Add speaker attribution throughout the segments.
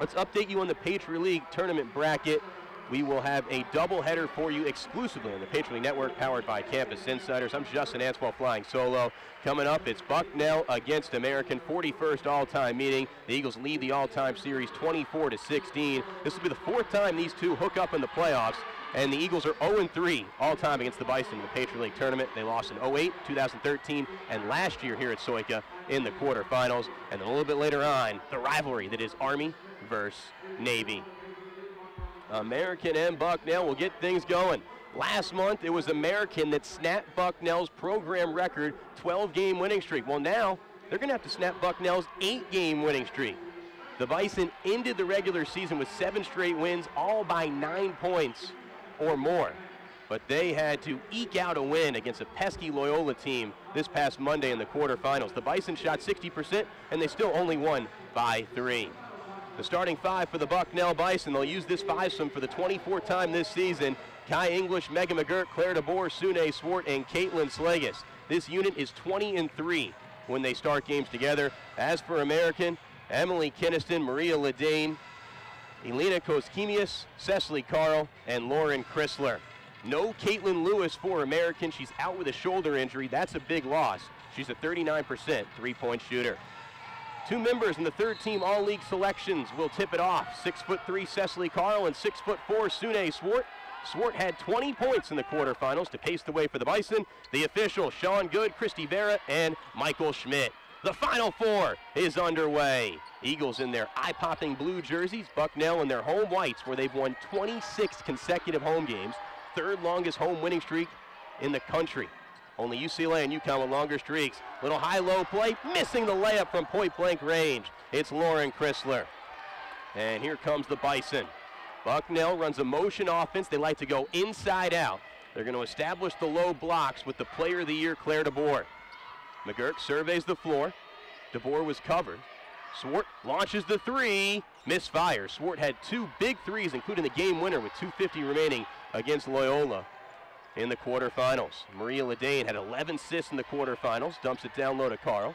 Speaker 1: let's update you on the Patriot League tournament bracket. We will have a doubleheader for you exclusively on the Patriot League Network, powered by Campus Insiders. I'm Justin Antweil flying solo. Coming up, it's Bucknell against American, 41st all-time meeting. The Eagles lead the all-time series 24 to 16. This will be the fourth time these two hook up in the playoffs. And the Eagles are 0-3 all-time against the Bison in the Patriot League tournament. They lost in 08, 2013, and last year here at Sojka in the quarterfinals. And then a little bit later on, the rivalry that is Army versus Navy. American and Bucknell will get things going. Last month, it was American that snapped Bucknell's program record 12 game winning streak. Well, now they're going to have to snap Bucknell's eight game winning streak. The Bison ended the regular season with seven straight wins, all by nine points or more. But they had to eke out a win against a pesky Loyola team this past Monday in the quarterfinals. The Bison shot 60%, and they still only won by three. The starting five for the Bucknell Bison. They'll use this fivesome for the 24th time this season. Kai English, Megan McGurk, Claire DeBoer, Sune Swart, and Caitlin Slagus. This unit is 20 and 3 when they start games together. As for American, Emily Kinniston, Maria Ledane, Elena Koskemius, Cecily Carl, and Lauren Chrysler. No Caitlin Lewis for American. She's out with a shoulder injury. That's a big loss. She's a 39% three-point shooter. Two members in the third team all-league selections will tip it off. Six foot three Cecily Carl and six foot four Sune Swart. Swart had 20 points in the quarterfinals to pace the way for the Bison. The official, Sean Good, Christy Vera, and Michael Schmidt. The Final Four is underway. Eagles in their eye-popping blue jerseys, Bucknell in their home whites where they've won 26 consecutive home games, third longest home winning streak in the country. Only UCLA and UConn with longer streaks. Little high-low play, missing the layup from point-blank range. It's Lauren Chrysler. And here comes the Bison. Bucknell runs a motion offense. They like to go inside out. They're going to establish the low blocks with the player of the year, Claire DeBoer. McGurk surveys the floor. DeBoer was covered. Swart launches the three. Misfire. Swart had two big threes, including the game winner with 2.50 remaining against Loyola in the quarterfinals. Maria Ledane had 11 assists in the quarterfinals, dumps it down low to Carl.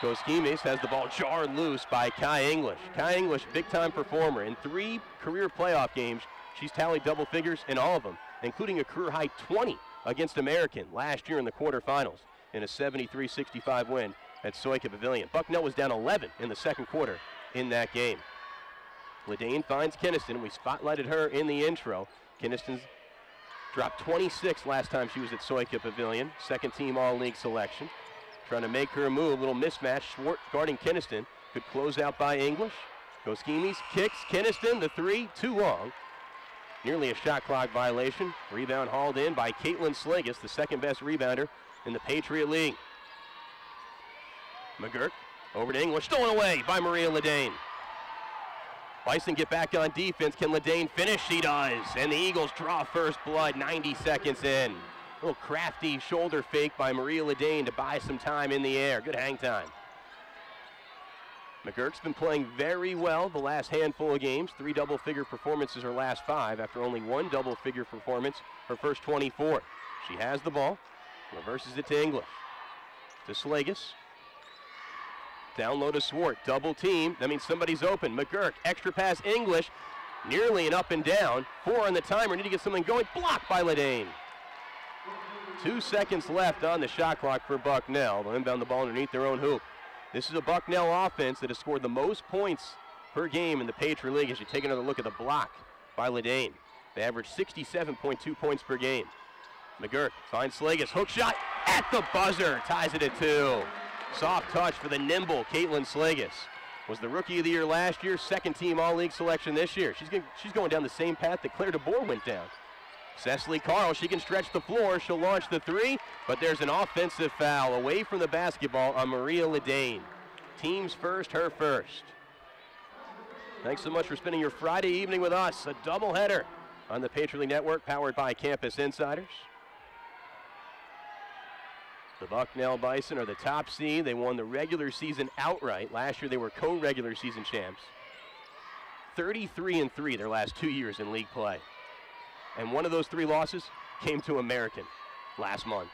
Speaker 1: Koskimis has the ball jarred loose by Kai English. Kai English, big time performer. In three career playoff games, she's tallied double figures in all of them, including a career high 20 against American last year in the quarterfinals in a 73 65 win at Sojka Pavilion. Bucknell was down 11 in the second quarter in that game. Ledane finds Kinniston. We spotlighted her in the intro. Kinniston's Dropped 26 last time she was at Sojka Pavilion. Second team all league selection. Trying to make her move. Little mismatch. Swart guarding Kinniston. Good close out by English. Koskimis kicks Kinniston. The three, too long. Nearly a shot clock violation. Rebound hauled in by Caitlin Slagus, the second best rebounder in the Patriot League. McGurk over to English. Stolen away by Maria Ledane. Bison get back on defense. Can Ledane finish? She does. And the Eagles draw first blood 90 seconds in. A little crafty shoulder fake by Maria Ledane to buy some time in the air. Good hang time. McGurk's been playing very well the last handful of games. Three double figure performances her last five after only one double figure performance her first 24. She has the ball, reverses it to English. To Slagus. Down low to Swart. Double team. That means somebody's open. McGurk. Extra pass English. Nearly an up and down. Four on the timer. Need to get something going. Blocked by Ledane. Two seconds left on the shot clock for Bucknell. They'll inbound the ball underneath their own hoop. This is a Bucknell offense that has scored the most points per game in the Patriot League as you take another look at the block by Ledane. They average 67.2 points per game. McGurk finds Slagus. Hook shot at the buzzer. Ties it at two. Soft touch for the nimble Caitlin Slagus. Was the rookie of the year last year, second team all league selection this year. She's, going, she's going down the same path that Claire DeBoer went down. Cecily Carl, she can stretch the floor. She'll launch the three, but there's an offensive foul away from the basketball on Maria Ledane. Teams first, her first. Thanks so much for spending your Friday evening with us. A doubleheader on the Patriot League Network, powered by Campus Insiders. The Bucknell Bison are the top seed. They won the regular season outright. Last year they were co-regular season champs. 33 and 3 their last two years in league play. And one of those three losses came to American last month.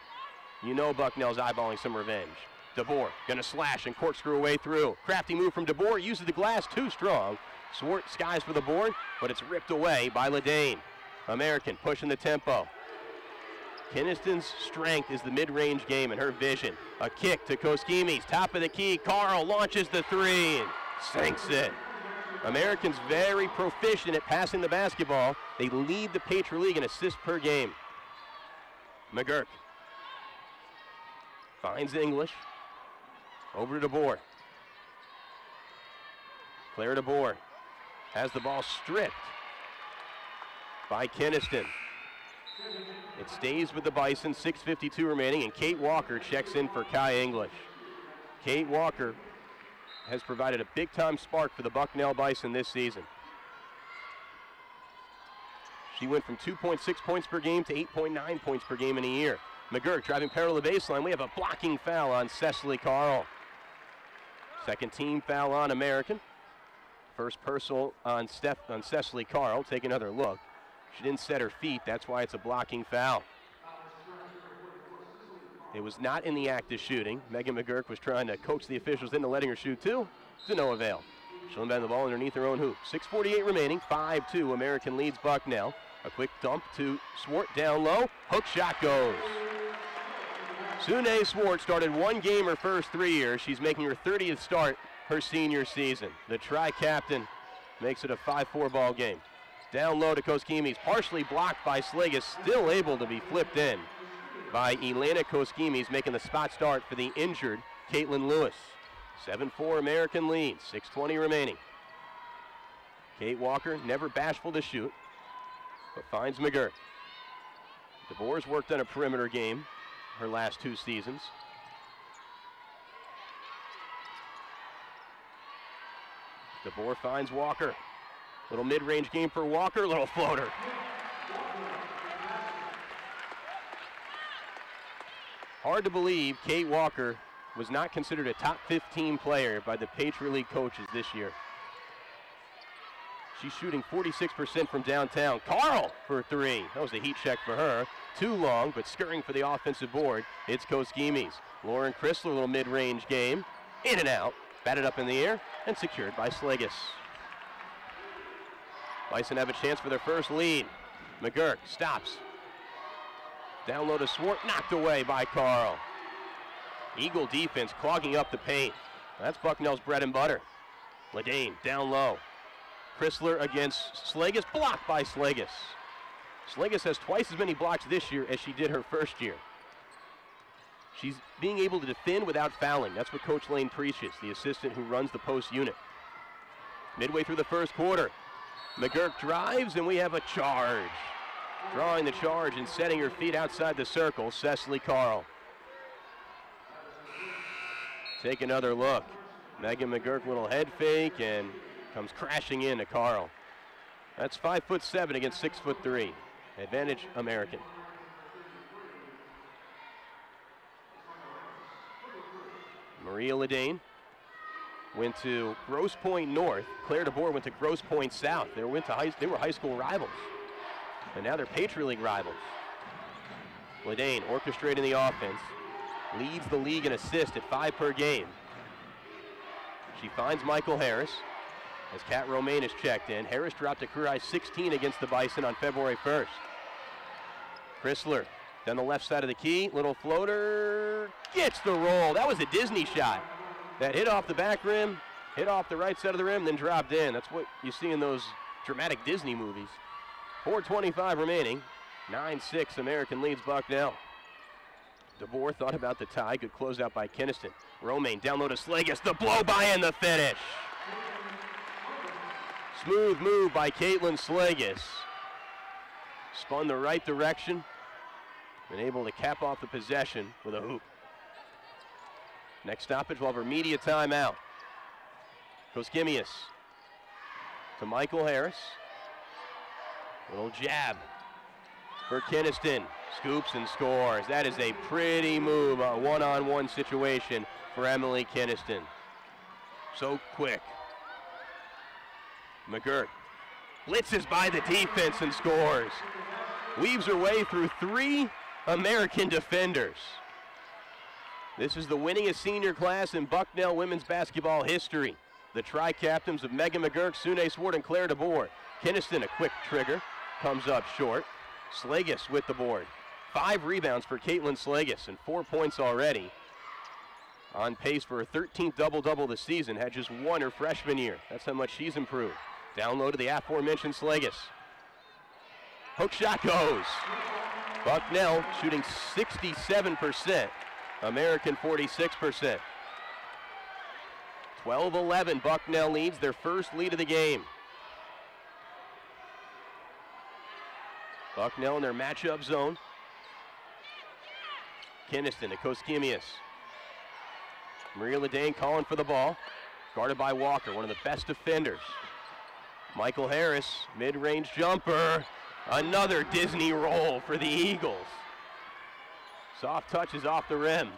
Speaker 1: You know Bucknell's eyeballing some revenge. DeBoer gonna slash and corkscrew away through. Crafty move from DeBoer, uses the glass too strong. Swart skies for the board, but it's ripped away by Ledane. American pushing the tempo. Keniston's strength is the mid-range game and her vision. A kick to Koskimis, top of the key. Carl launches the three and sinks it. Americans very proficient at passing the basketball. They lead the Patriot League in assists per game. McGurk finds English. Over to DeBoer. Claire DeBoer has the ball stripped by Keniston. It stays with the Bison, 6.52 remaining, and Kate Walker checks in for Kai English. Kate Walker has provided a big time spark for the Bucknell Bison this season. She went from 2.6 points per game to 8.9 points per game in a year. McGurk driving parallel to the baseline. We have a blocking foul on Cecily Carl. Second team foul on American. First personal on, Steph, on Cecily Carl. Take another look. She didn't set her feet. That's why it's a blocking foul. It was not in the act of shooting. Megan McGurk was trying to coax the officials into letting her shoot too. To no avail. She'll inbound the ball underneath her own hoop. 6.48 remaining. 5-2. American leads Bucknell. A quick dump to Swart down low. Hook shot goes. Sune Swart started one game her first three years. She's making her 30th start her senior season. The tri-captain makes it a 5-4 ball game. Down low to Koskimis, partially blocked by Slagus, still able to be flipped in by Elena Koskimis, making the spot start for the injured Caitlin Lewis. 7-4 American lead, 6.20 remaining. Kate Walker, never bashful to shoot, but finds McGurk. DeBoer's worked on a perimeter game her last two seasons. DeBoer finds Walker. Little mid-range game for Walker, little floater. Hard to believe Kate Walker was not considered a top 15 player by the Patriot League coaches this year. She's shooting 46% from downtown. Carl for three. That was a heat check for her. Too long, but scurrying for the offensive board. It's Koskimis. Lauren Chrysler, little mid-range game. In and out. Batted up in the air and secured by Slagus. Bison have a chance for their first lead. McGurk stops. Down low to Swart, knocked away by Carl. Eagle defense clogging up the paint. That's Bucknell's bread and butter. Ledane down low. Chrysler against Slagus, blocked by Slagus. Slagus has twice as many blocks this year as she did her first year. She's being able to defend without fouling. That's what Coach Lane preaches, the assistant who runs the post unit. Midway through the first quarter, McGurk drives, and we have a charge. Drawing the charge and setting her feet outside the circle, Cecily Carl. Take another look. Megan McGurk, little head fake, and comes crashing in to Carl. That's five foot seven against six foot three. Advantage American. Maria Ledane went to Grosse Pointe North. Claire DeBoer went to Grosse Pointe South. They went to high, they were high school rivals. And now they're Patriot League rivals. Ledane orchestrating the offense. Leads the league in assists at five per game. She finds Michael Harris as Kat Romaine is checked in. Harris dropped a career high 16 against the Bison on February 1st. Chrysler down the left side of the key. Little floater. Gets the roll. That was a Disney shot. That hit off the back rim, hit off the right side of the rim, then dropped in. That's what you see in those dramatic Disney movies. 4.25 remaining. 9-6 American leads Bucknell. DeBoer thought about the tie. Good closeout by Keniston. Romaine down low to Slagus. The blow by and the finish. Smooth move by Caitlin Slagus. Spun the right direction. Been able to cap off the possession with a hoop. Next stoppage, we'll have our media timeout. Koskimius to Michael Harris. Little jab for Keniston. Scoops and scores. That is a pretty move, a one-on-one situation for Emily Keniston. So quick. McGurk blitzes by the defense and scores. Weaves her way through three American defenders. This is the winningest senior class in Bucknell women's basketball history. The tri-captains of Megan McGurk, Sune Swart, and Claire DeBoer. Kinnison, a quick trigger, comes up short. Slagus with the board. Five rebounds for Caitlin Slagus and four points already. On pace for her 13th double-double this season, had just one her freshman year. That's how much she's improved. Down low to the aforementioned Slagus. Hook shot goes. Bucknell shooting 67%, American 46%. 12-11, Bucknell leads their first lead of the game. Bucknell in their matchup zone. Kinnison to Koskimius. Maria Ledane calling for the ball. Guarded by Walker, one of the best defenders. Michael Harris, mid-range jumper. Another Disney roll for the Eagles. Soft touches off the rim.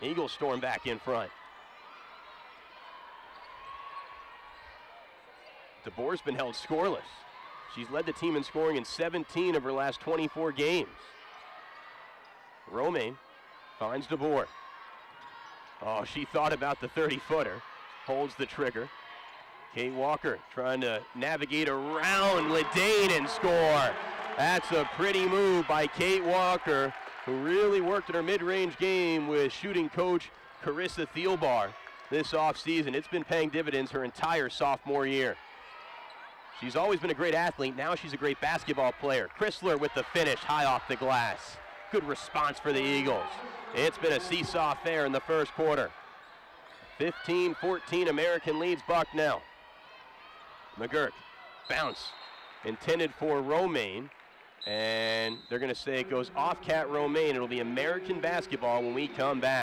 Speaker 1: Eagles storm back in front. DeBoer's been held scoreless. She's led the team in scoring in 17 of her last 24 games. Romaine finds DeBoer. Oh, she thought about the 30-footer. Holds the trigger. Kate Walker trying to navigate around Ledane and score. That's a pretty move by Kate Walker, who really worked in her mid-range game with shooting coach Carissa Thielbar this offseason. It's been paying dividends her entire sophomore year. She's always been a great athlete. Now she's a great basketball player. Chrysler with the finish high off the glass. Good response for the Eagles. It's been a seesaw affair in the first quarter. 15-14 American leads Bucknell. McGurk, bounce, intended for Romaine. And they're going to say it goes off Cat Romaine. It'll be American basketball when we come back.